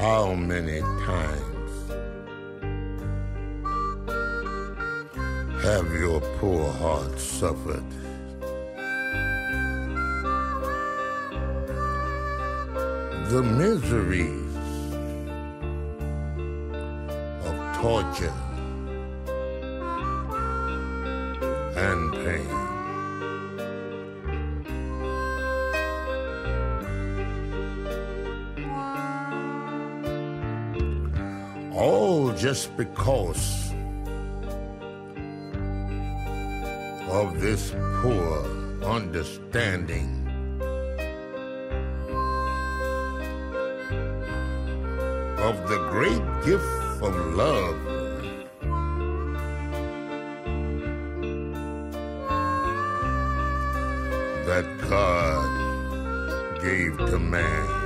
How many times have your poor heart suffered? The miseries of torture and pain. All just because of this poor understanding of the great gift of love that God gave to man.